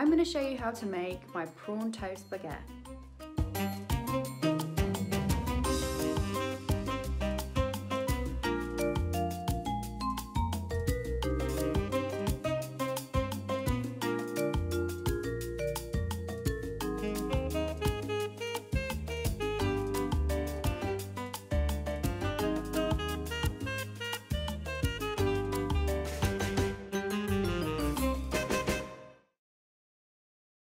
I'm going to show you how to make my prawn toast baguette.